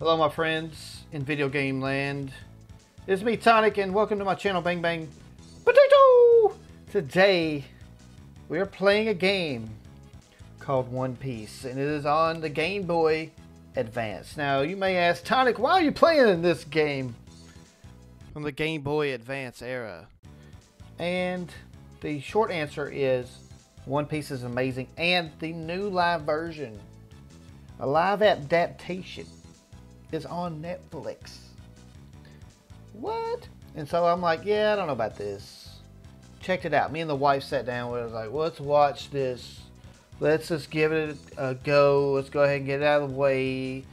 Hello my friends in video game land. It's me Tonic and welcome to my channel Bang Bang Potato! Today we are playing a game called One Piece and it is on the Game Boy Advance. Now you may ask Tonic why are you playing in this game from the Game Boy Advance era? And the short answer is One Piece is amazing and the new live version, a live adaptation is on Netflix. What? And so I'm like, yeah, I don't know about this. Checked it out. Me and the wife sat down. We was like, well, let's watch this. Let's just give it a go. Let's go ahead and get it out of the way.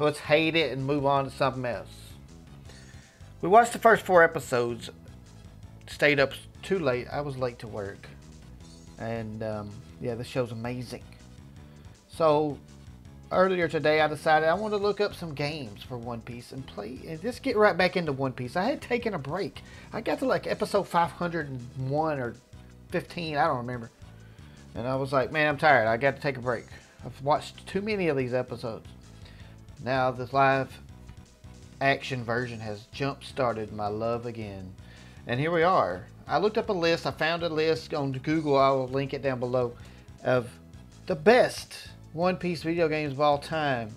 Let's hate it and move on to something else. We watched the first four episodes. Stayed up too late. I was late to work. And um, yeah, the show's amazing. So earlier today I decided I wanted to look up some games for One Piece and play and just get right back into One Piece. I had taken a break. I got to like episode 501 or 15, I don't remember. And I was like, man, I'm tired. I got to take a break. I've watched too many of these episodes. Now this live action version has jump started my love again. And here we are. I looked up a list. I found a list on Google. I will link it down below of the best one Piece video games of all time.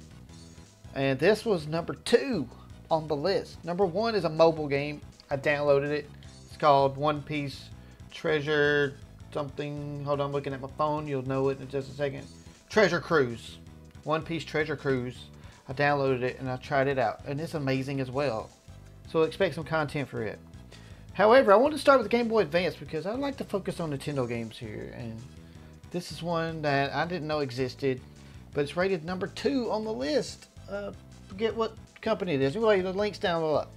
And this was number two on the list. Number one is a mobile game. I downloaded it. It's called One Piece Treasure something. Hold on, I'm looking at my phone. You'll know it in just a second. Treasure Cruise. One Piece Treasure Cruise. I downloaded it and I tried it out. And it's amazing as well. So expect some content for it. However, I want to start with the Game Boy Advance because I like to focus on Nintendo games here. And this is one that I didn't know existed, but it's rated number two on the list. Uh, forget what company it is. Anyway, the link's down below.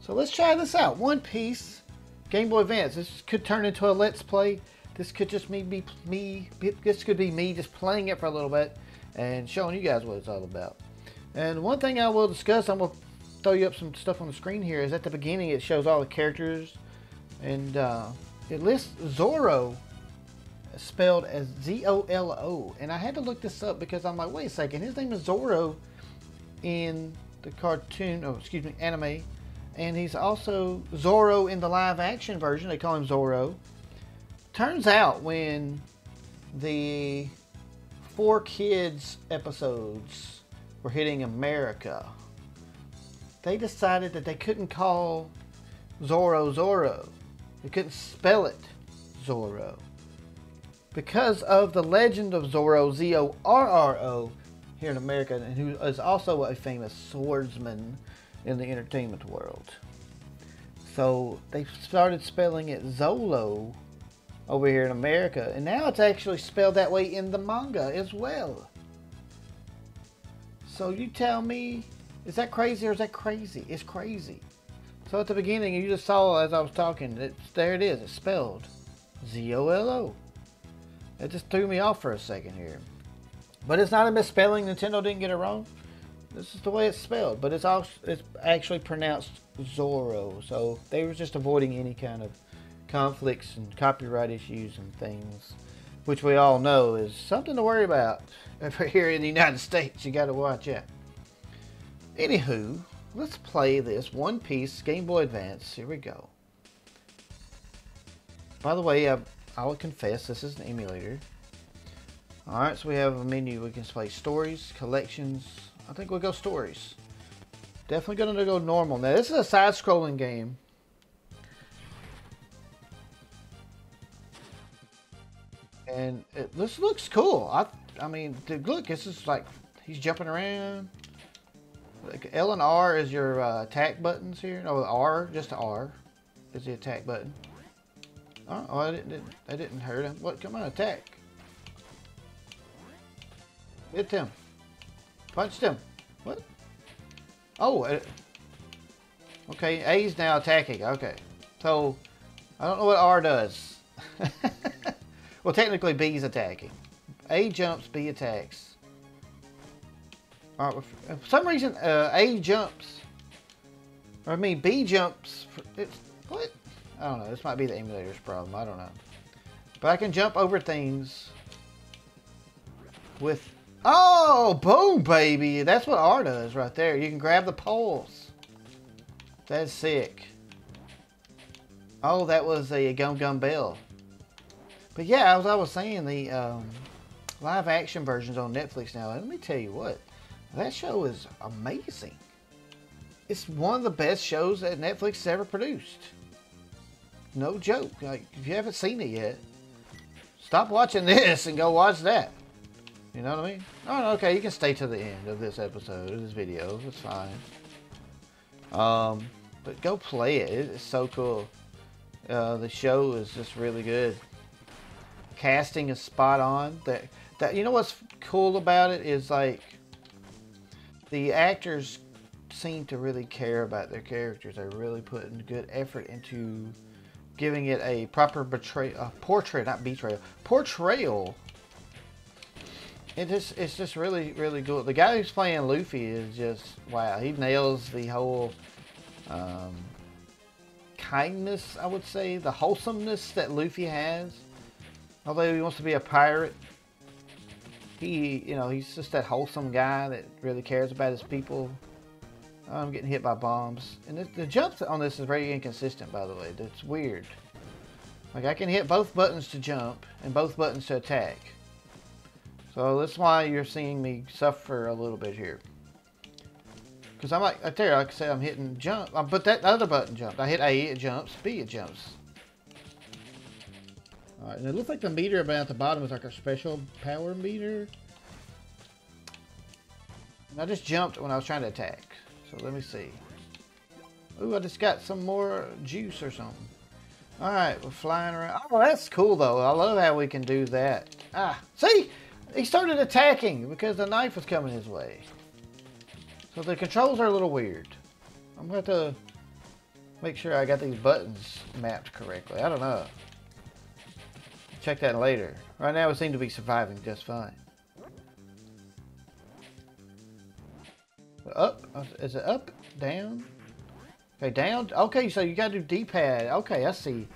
So let's try this out. One Piece Game Boy Advance. This could turn into a Let's Play. This could just me be me. This could be me just playing it for a little bit and showing you guys what it's all about. And one thing I will discuss, I'm gonna throw you up some stuff on the screen here. Is at the beginning it shows all the characters, and uh, it lists Zoro spelled as Z-O-L-O. And I had to look this up because I'm like, wait a second, his name is Zoro in the cartoon, oh, excuse me, anime. And he's also Zoro in the live action version. They call him Zoro. Turns out when the Four Kids episodes were hitting America, they decided that they couldn't call Zoro Zoro. They couldn't spell it Zoro because of the legend of Zorro, Z-O-R-R-O, here in America, and who is also a famous swordsman in the entertainment world. So they started spelling it Zolo over here in America, and now it's actually spelled that way in the manga as well. So you tell me, is that crazy or is that crazy? It's crazy. So at the beginning, you just saw as I was talking, it's, there it is, it's spelled Z-O-L-O. It just threw me off for a second here. But it's not a misspelling. Nintendo didn't get it wrong. This is the way it's spelled. But it's also it's actually pronounced Zoro. So they were just avoiding any kind of conflicts and copyright issues and things. Which we all know is something to worry about. Over here in the United States, you got to watch out. Anywho, let's play this One Piece Game Boy Advance. Here we go. By the way, I've I will confess this is an emulator. Alright, so we have a menu. We can play stories, collections. I think we'll go stories. Definitely going to go normal. Now, this is a side-scrolling game. And it, this looks cool. I, I mean, look, this is like, he's jumping around. Like L and R is your uh, attack buttons here. No, R, just R is the attack button. Oh, oh I didn't, I didn't hurt him. What? Come on, attack. Hit him. Punched him. What? Oh, uh, okay. A's now attacking. Okay. So, I don't know what R does. well, technically B's attacking. A jumps, B attacks. All right, for some reason, uh, A jumps. Or I mean, B jumps. It's, what? I don't know. This might be the emulator's problem. I don't know. But I can jump over things with Oh, boom, baby. That's what R does right there. You can grab the poles. That's sick. Oh, that was a Gum Gum Bell. But yeah, as I was saying, the um, live action versions on Netflix now, let me tell you what, that show is amazing. It's one of the best shows that Netflix has ever produced. No joke. Like, if you haven't seen it yet, stop watching this and go watch that. You know what I mean? Oh, okay, you can stay to the end of this episode, of this video. It's fine. Um, but go play it. It's so cool. Uh, the show is just really good. Casting is spot on. That that you know what's cool about it is like the actors seem to really care about their characters. They're really putting good effort into giving it a proper betrayal, a portrait, not betrayal, portrayal it just it's just really really good. The guy who's playing Luffy is just wow. He nails the whole um, kindness, I would say, the wholesomeness that Luffy has. Although he wants to be a pirate, he you know he's just that wholesome guy that really cares about his people. I'm getting hit by bombs, and the, the jump on this is very inconsistent. By the way, that's weird. Like I can hit both buttons to jump and both buttons to attack. So that's why you're seeing me suffer a little bit here. Because I'm like, I tell you, like I said, I'm hitting jump. But that other button jumped. I hit A, it jumps. B, it jumps. Alright, and it looks like the meter about at the bottom is like a special power meter. And I just jumped when I was trying to attack. So let me see. Ooh, I just got some more juice or something. Alright, we're flying around. Oh, that's cool though. I love how we can do that. Ah, see? he started attacking because the knife was coming his way. So the controls are a little weird. I'm going to have to make sure I got these buttons mapped correctly. I don't know. Check that later. Right now we seem to be surviving just fine. Up? Is it up? Down? Okay, down? Okay, so you got to do D-pad. Okay, I see.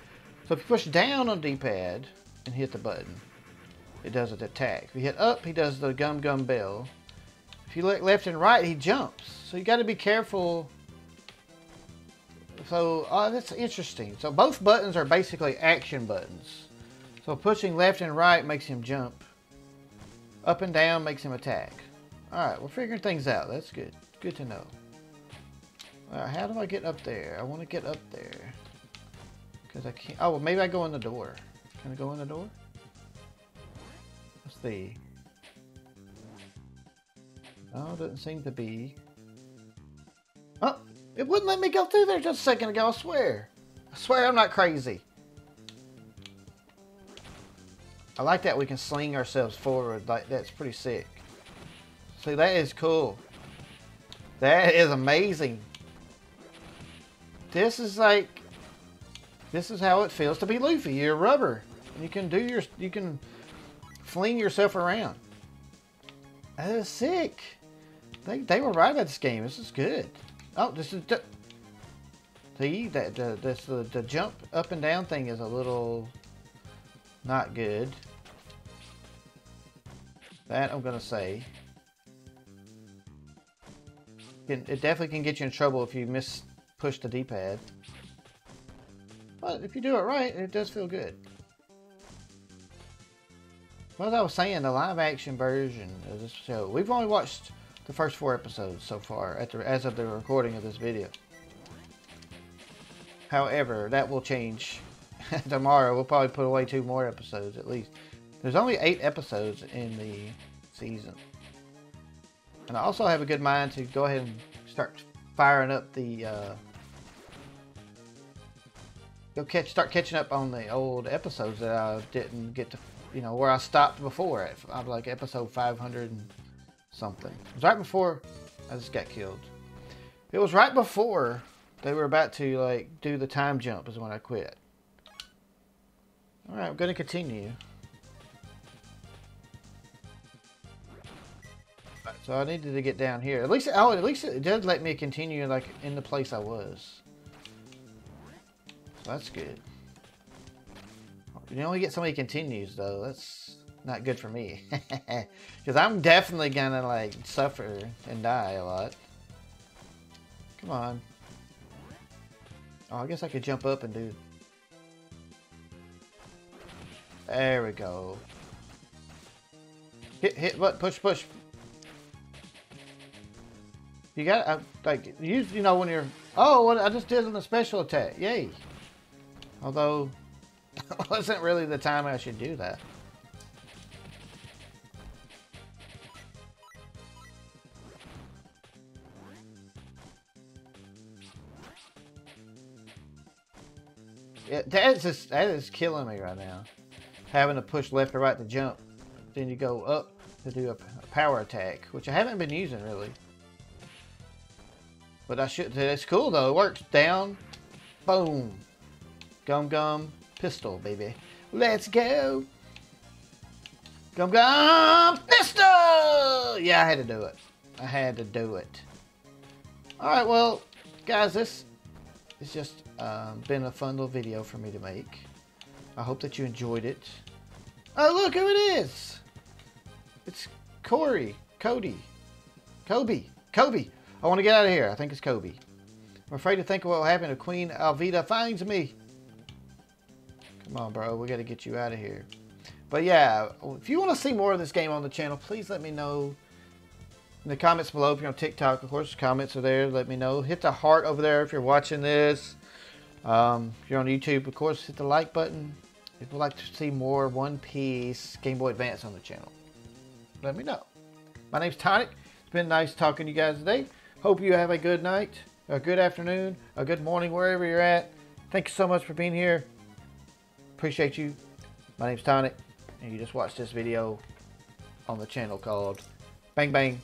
So if you push down on D-pad and hit the button, it does an attack. If you hit up, he does the gum gum bell. If you look left and right, he jumps. So you got to be careful. So uh, that's interesting. So both buttons are basically action buttons. So pushing left and right makes him jump. Up and down makes him attack. Alright, we're figuring things out. That's good. Good to know. How do I get up there? I want to get up there. Because I can't... Oh, well, maybe I go in the door. Can I go in the door? see. Oh, it doesn't seem to be. Oh, it wouldn't let me go through there just a second ago, I swear. I swear I'm not crazy. I like that we can sling ourselves forward. Like That's pretty sick. See, that is cool. That is amazing. This is like, this is how it feels to be Luffy. You're rubber. You can do your, you can fling yourself around. That is sick. They, they were right about this game. This is good. Oh, this is... See, that the, this, the, the jump up and down thing is a little not good. That I'm going to say. It, it definitely can get you in trouble if you miss push the D-pad. But if you do it right, it does feel good. Well, as I was saying, the live action version of this show, we've only watched the first four episodes so far as of the recording of this video. However, that will change tomorrow. We'll probably put away two more episodes at least. There's only eight episodes in the season. And I also have a good mind to go ahead and start firing up the uh, go catch start catching up on the old episodes that I didn't get to you know, where I stopped before I'm like episode 500 and something. It was right before I just got killed. It was right before they were about to like do the time jump is when I quit. Alright, I'm going to continue. So I needed to get down here. At least, oh, at least it does let me continue like in the place I was. So that's good. You only get so many continues, though. That's not good for me. Because I'm definitely gonna like suffer and die a lot. Come on. Oh, I guess I could jump up and do... There we go. Hit, hit, what? Push, push. You got, uh, like, you, you know when you're... Oh, I just did on the special attack. Yay. Although, wasn't really the time I should do that. Yeah, that's just that is killing me right now. Having to push left or right to jump. Then you go up to do a power attack, which I haven't been using really. But I should. It's cool though. It works. Down, boom, gum gum pistol, baby. Let's go. Gum gum pistol. Yeah, I had to do it. I had to do it. All right, well, guys, this is just um, been a fun little video for me to make. I hope that you enjoyed it. Oh, look who it is! It's Corey, Cody, Coby, Coby. I want to get out of here. I think it's Coby. I'm afraid to think of what will happen if Queen Alvida finds me. Come on, bro. We got to get you out of here. But yeah, if you want to see more of this game on the channel, please let me know in the comments below. If you're on TikTok, of course, comments are there. Let me know. Hit the heart over there if you're watching this. Um, if you're on YouTube, of course, hit the like button. If you'd like to see more One Piece Game Boy Advance on the channel, let me know. My name's Tonic. It's been nice talking to you guys today. Hope you have a good night, a good afternoon, a good morning, wherever you're at. Thank you so much for being here. Appreciate you. My name's Tonic, and you just watched this video on the channel called Bang Bang